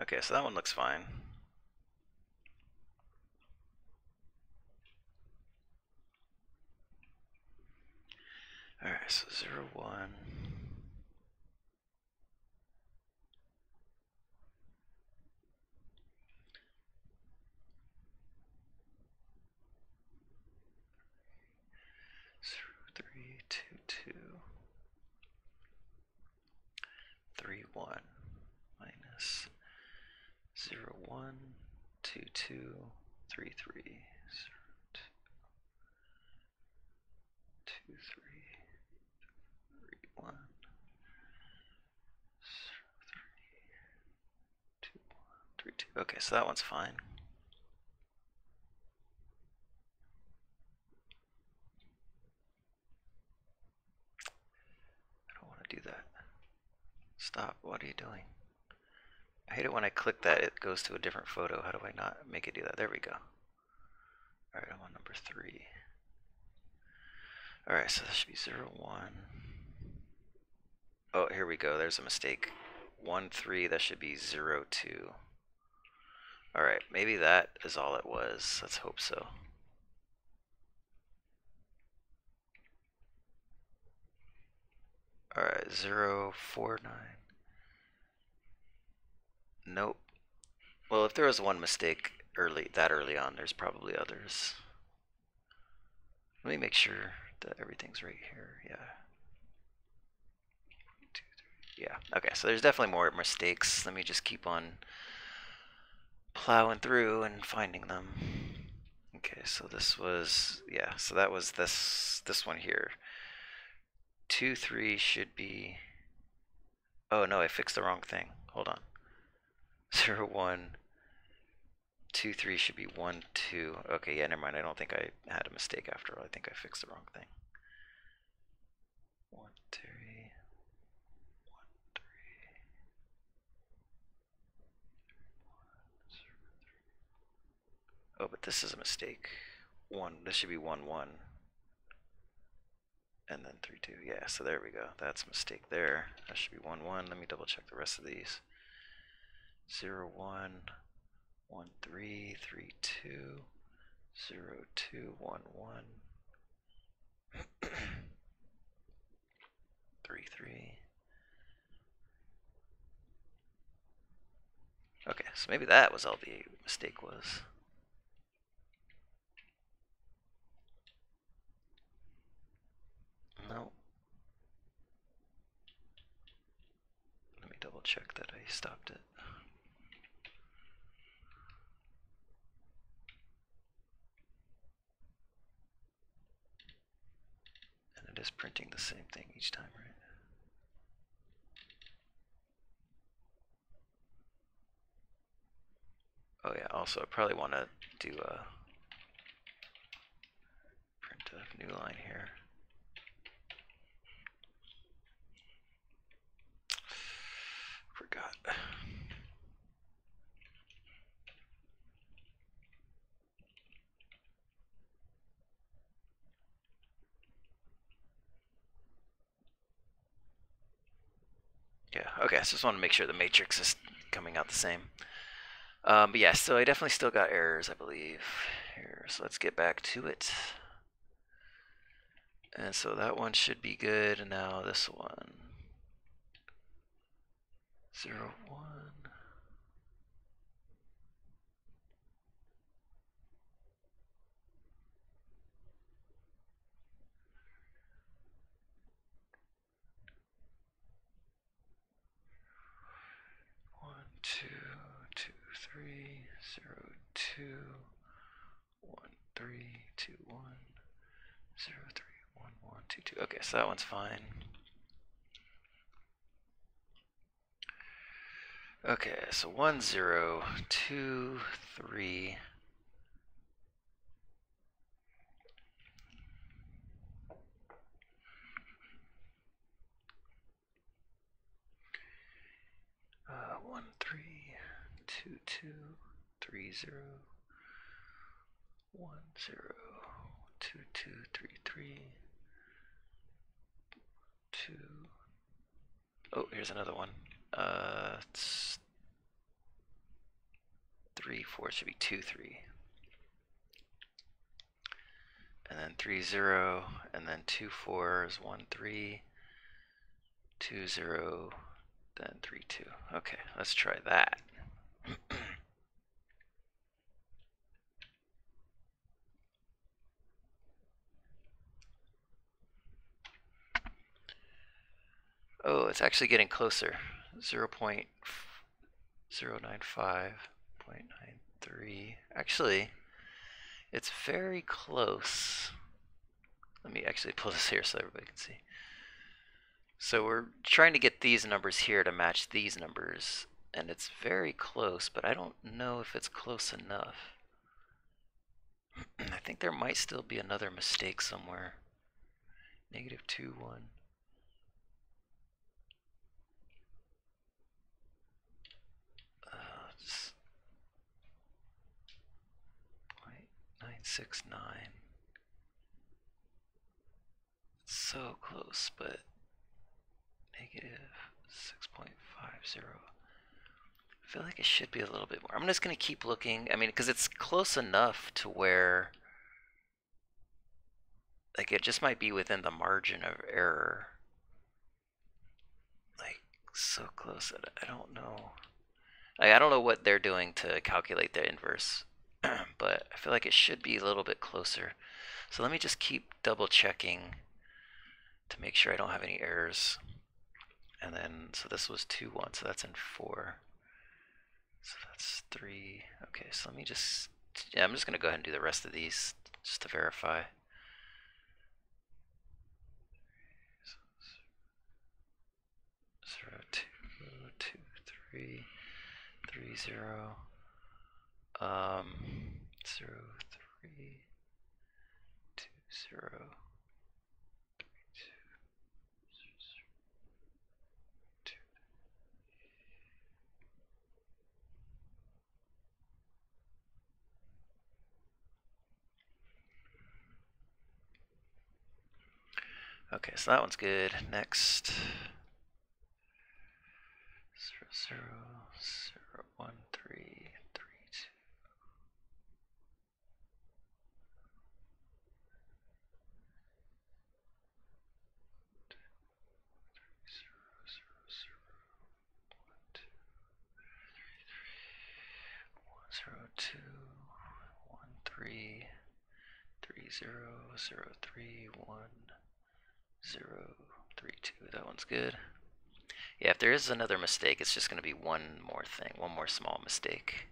Okay, so that one looks fine. Alright, so zero one. Okay, so that one's fine. I don't want to do that. Stop. What are you doing? I hate it when I click that, it goes to a different photo. How do I not make it do that? There we go. Alright, I'm on number three. Alright, so that should be zero, one. Oh, here we go. There's a mistake. One, three, that should be zero, two. Alright, maybe that is all it was. Let's hope so. Alright, zero, four, nine. Nope. Well, if there was one mistake early, that early on, there's probably others. Let me make sure that everything's right here. Yeah. Yeah. Okay, so there's definitely more mistakes. Let me just keep on plowing through and finding them. Okay, so this was yeah, so that was this this one here. Two three should be Oh no, I fixed the wrong thing. Hold on. Zero one two three should be one two. Okay, yeah, never mind. I don't think I had a mistake after all. I think I fixed the wrong thing. One three one three Oh, but this is a mistake. One. This should be one one. And then three two. Yeah. So there we go. That's a mistake there. That should be one one. Let me double check the rest of these. Zero one one three three two zero two one one three three. Okay, so maybe that was all the mistake was. No. Let me double check that I stopped it. And it is printing the same thing each time, right? Oh yeah, also I probably want to do a print a new line here. Forgot. Yeah, okay, I just want to make sure the matrix is coming out the same. Um, but yeah, so I definitely still got errors, I believe. Here, so let's get back to it. And so that one should be good, and now this one. Zero, one. One, two, two, three, zero, two, one, three, two, one, zero, three, one, one, two, two. Okay, so that one's fine. Okay, so one, zero, two, three. Uh, one three two two three zero. One zero two two three three. Two. Oh here's another one uh three four should be two three and then three, zero, and then 2 4 is 1 3, 2 0, then 3 2. Okay, let's try that. oh, it's actually getting closer. 0 0.095.93. Actually, it's very close. Let me actually pull this here so everybody can see. So we're trying to get these numbers here to match these numbers, and it's very close, but I don't know if it's close enough. I think there might still be another mistake somewhere. Negative 2, 1. 0.69. So close, but negative 6.50. I feel like it should be a little bit more. I'm just going to keep looking. I mean, because it's close enough to where like it just might be within the margin of error. Like so close that I don't know. Like, I don't know what they're doing to calculate the inverse but I feel like it should be a little bit closer. So let me just keep double checking to make sure I don't have any errors. And then, so this was 2, 1, so that's in 4. So that's 3. Okay, so let me just, yeah, I'm just going to go ahead and do the rest of these just to verify. Zero, two, two, three, three, zero, um, zero, three, two, zero. Okay, so that one's good. Next. Zero, zero, one, three, three, two. Zero, zero, zero, one, two, three, three, one, zero, two, one, three, three, zero, zero, three, one zero three two. That one's good. Yeah, if there is another mistake, it's just going to be one more thing, one more small mistake.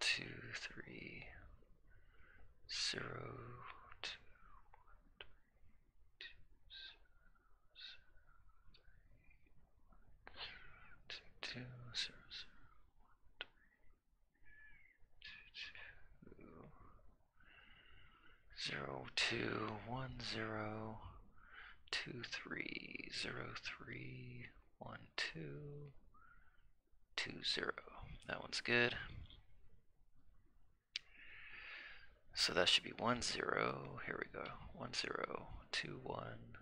Two, three, zero, two, one, three, two, zero, zero, two, two, zero, two one zero two three zero three one two two zero. That one's good. So that should be one zero. Here we go. One zero two one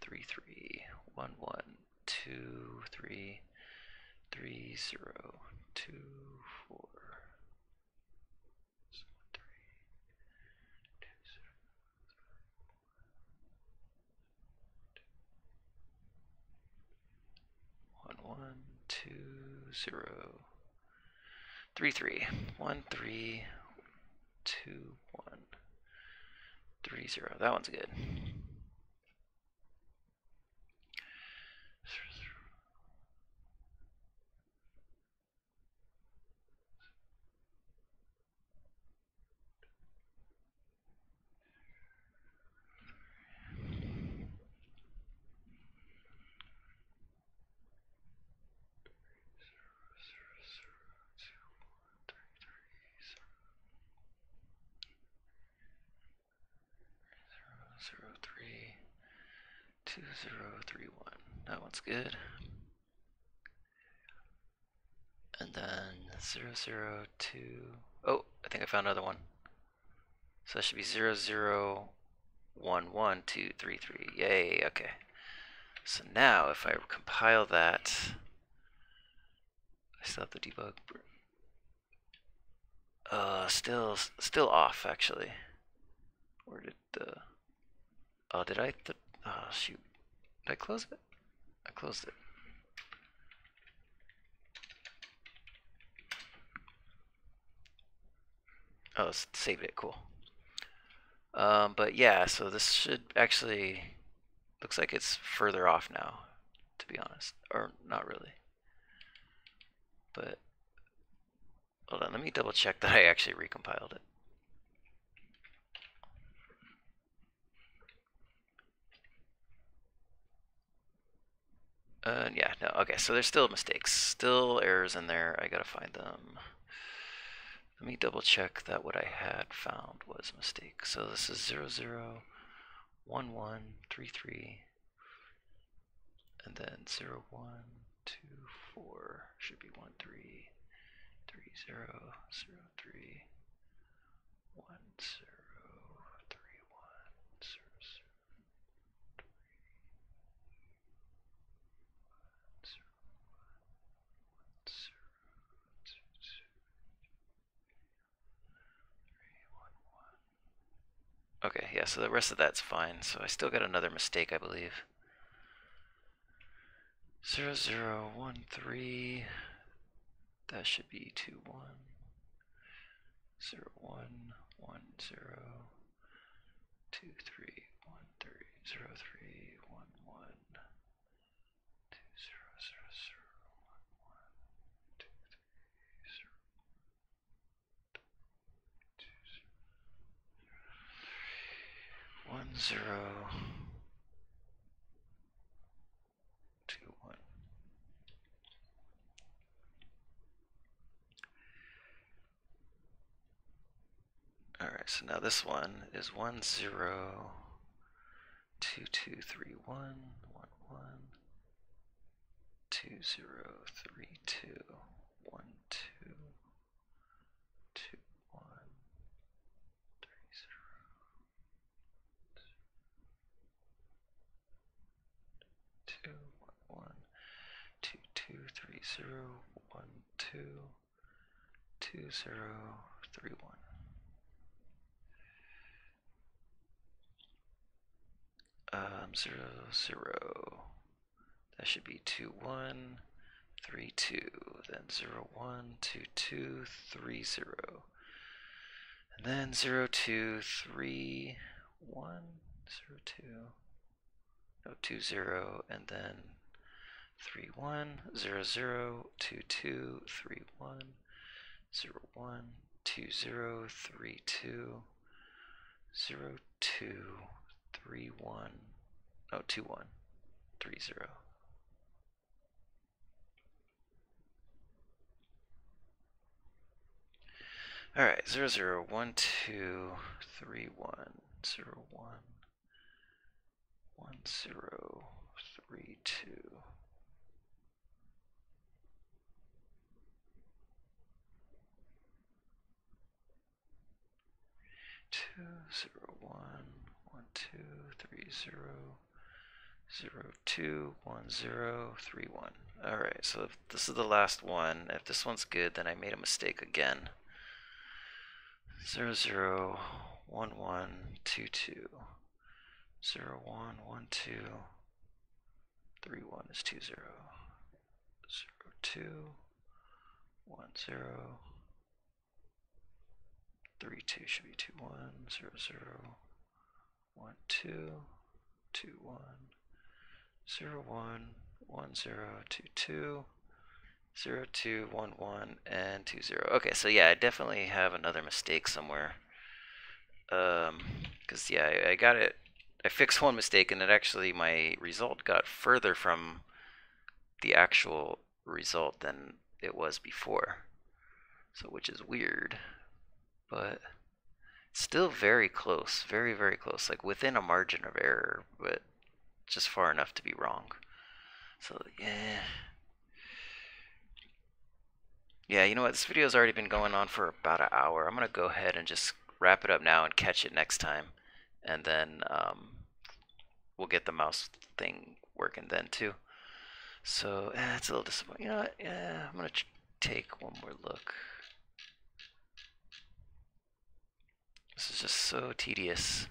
three three one one two three three zero two four. one two zero three three one three two one three zero. That one's good. zero three two zero three one. That one's good. And then zero zero two. Oh, I think I found another one. So that should be zero zero one one two three three. Yay! Okay. So now if I compile that, I still have the debug. Uh, still, still off actually. Where did the? Oh, did I? Th oh shoot! Did I close it? I closed it. Oh, saved it. Cool. Um, but yeah, so this should actually looks like it's further off now, to be honest, or not really. But hold on, let me double check that I actually recompiled it. Uh, yeah, no, okay, so there's still mistakes, still errors in there. I gotta find them. Let me double check that what I had found was a mistake. So this is 00, 001133 and then 0124 should be 133003 Okay, yeah, so the rest of that's fine. So I still got another mistake, I believe. Zero zero one three. That should be two one. Zero one one zero. Two three one three zero three one one. Two zero zero zero one one. Two three zero. Two zero. One zero. Alright, so now this one is one zero two two three one one one two zero three two one two two one three zero two one one two two three zero one two two zero three one um, zero zero. That should be two one three two. Then zero one two two three zero. And then zero two three one zero two. No two zero and then three one zero zero two two three one zero one two zero three two zero two three one, no two one, three zero. All right, zero zero one two three one zero one one zero three two. Two zero one one two three zero zero two one zero three one. All right, so if this is the last one, if this one's good, then I made a mistake again. Zero zero one one two two zero one one two three one is two zero zero two one zero three two should be two one zero zero one two two one zero one one zero two two zero two one one and two zero. Okay, so yeah, I definitely have another mistake somewhere. Um, because yeah, I, I got it. I fixed one mistake, and it actually my result got further from the actual result than it was before. So, which is weird, but still very close, very, very close, like within a margin of error, but just far enough to be wrong. So, yeah. Yeah, you know what? This video's already been going on for about an hour. I'm going to go ahead and just wrap it up now and catch it next time. And then um, we'll get the mouse thing working then too. So, eh, it's a little disappointing. You know what? Yeah, I'm going to take one more look. This is just so tedious.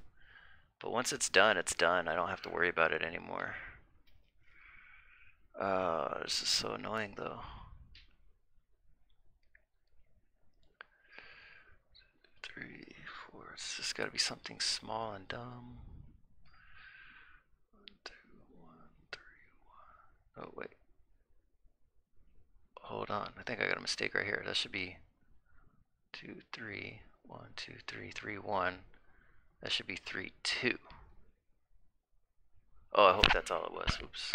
But once it's done, it's done. I don't have to worry about it anymore. Uh, this is so annoying though. Three, four. It's just got to be something small and dumb. One, two, one, three, one. Oh wait. Hold on. I think I got a mistake right here. That should be two, three, one, two, three, three, one. That should be three, two. Oh, I hope that's all it was. Oops.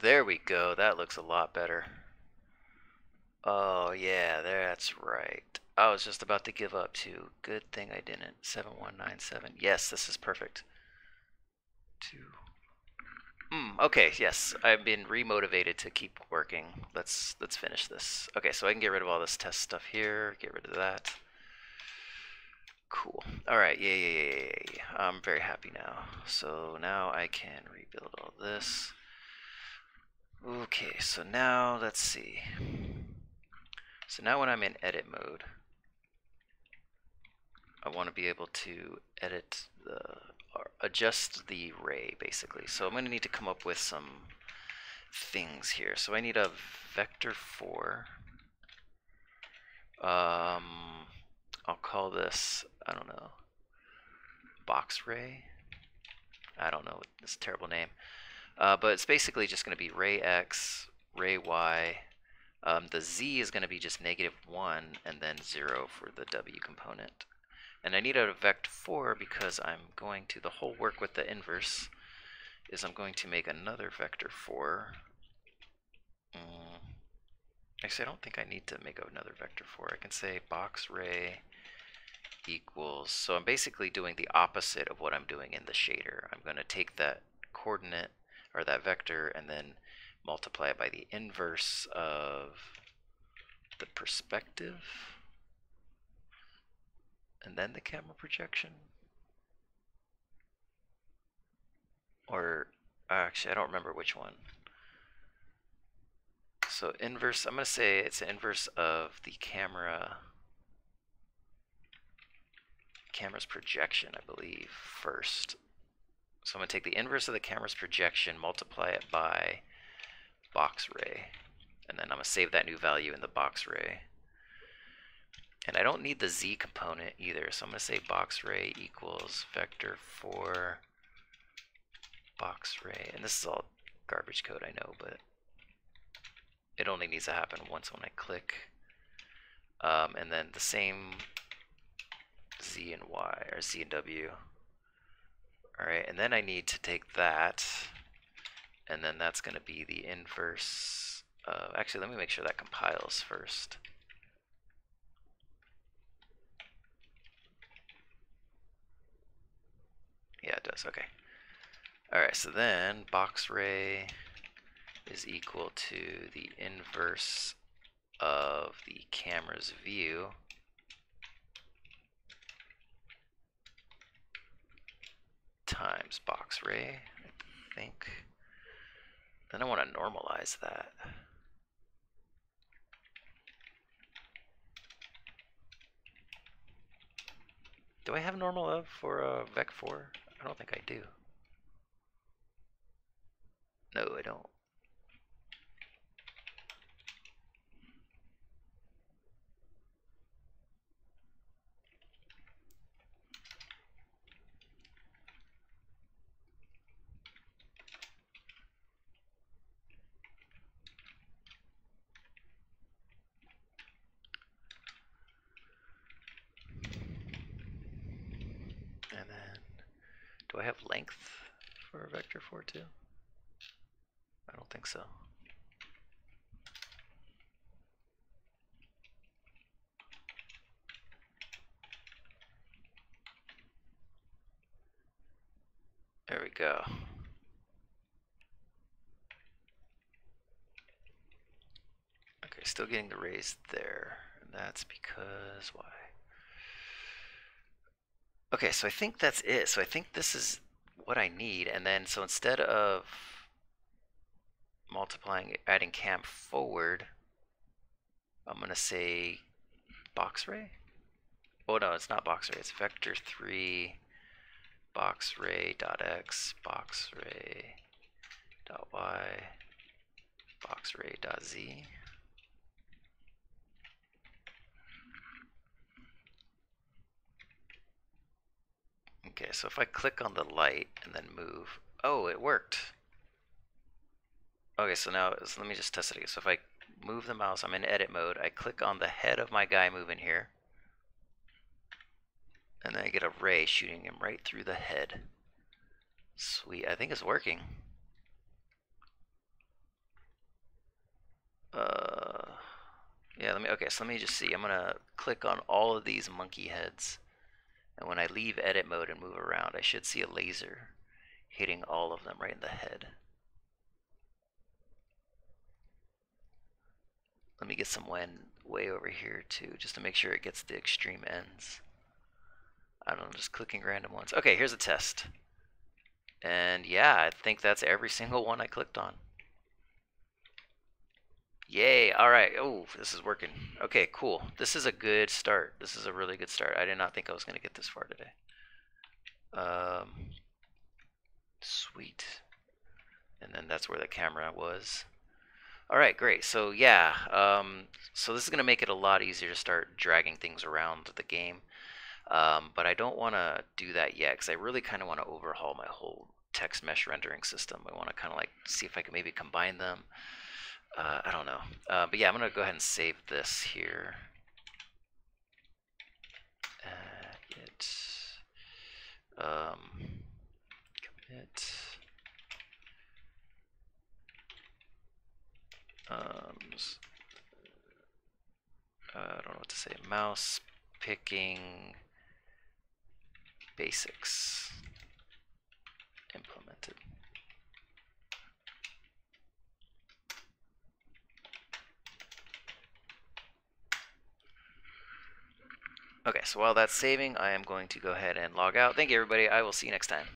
There we go. That looks a lot better. Oh, yeah, that's right. I was just about to give up too. Good thing I didn't. 7197. Yes, this is perfect. Two. Mm, okay, yes. I've been remotivated to keep working. Let's let's finish this. Okay, so I can get rid of all this test stuff here. Get rid of that. Cool. All right. Yeah, yeah, yeah, yeah, yeah. I'm very happy now. So now I can rebuild all this. Okay, so now let's see. So now when I'm in edit mode, I want to be able to edit the, adjust the ray basically. So I'm going to need to come up with some things here. So I need a vector 4. Um, I'll call this, I don't know, box ray. I don't know, this terrible name. Uh, but it's basically just going to be ray x, ray y. Um, the z is going to be just negative 1 and then 0 for the w component. And I need a vector 4 because I'm going to, the whole work with the inverse is I'm going to make another vector 4. Mm. Actually, I don't think I need to make another vector 4. I can say box ray equals, so I'm basically doing the opposite of what I'm doing in the shader. I'm going to take that coordinate or that vector and then multiply it by the inverse of the perspective and then the camera projection? Or actually I don't remember which one. So inverse I'm gonna say it's inverse of the camera camera's projection I believe first. So I'm going to take the inverse of the camera's projection, multiply it by box ray, and then I'm going to save that new value in the box ray. And I don't need the z component either, so I'm going to say box ray equals vector 4 box ray. And this is all garbage code, I know, but it only needs to happen once when I click. Um, and then the same z and y, or z and w. Alright, and then I need to take that, and then that's going to be the inverse. Uh, actually, let me make sure that compiles first. Yeah, it does. Okay. Alright, so then box ray is equal to the inverse of the camera's view times box ray, I think. Then I want to normalize that. Do I have normal of for uh, vec4? I don't think I do. No, I don't. Do I have length for vector 4 I don't think so. There we go. Okay, still getting the rays there. And that's because why? Okay, so I think that's it. So I think this is what I need. And then, so instead of multiplying, adding cam forward, I'm going to say box ray. Oh no, it's not box ray, it's vector 3 box ray dot x box ray dot y box ray dot z. Okay, so if I click on the light and then move, oh, it worked. Okay, so now so let me just test it again. So if I move the mouse, I'm in edit mode, I click on the head of my guy moving here, and then I get a ray shooting him right through the head. Sweet, I think it's working. Uh, yeah, let me, okay, so let me just see. I'm gonna click on all of these monkey heads. And when I leave edit mode and move around, I should see a laser hitting all of them right in the head. Let me get some way over here too, just to make sure it gets the extreme ends. I don't know, just clicking random ones. Okay, here's a test. And yeah, I think that's every single one I clicked on. Yay, alright. Oh, this is working. Okay, cool. This is a good start. This is a really good start. I did not think I was going to get this far today. Um, sweet. And then that's where the camera was. Alright, great. So yeah, um, so this is going to make it a lot easier to start dragging things around the game. Um, but I don't want to do that yet because I really kind of want to overhaul my whole text mesh rendering system. I want to kind of like see if I can maybe combine them. Uh, I don't know. Uh, but yeah, I'm going to go ahead and save this here. Uh, git um, commit um, I don't know what to say. Mouse picking basics implemented. Okay, so while that's saving, I am going to go ahead and log out. Thank you, everybody. I will see you next time.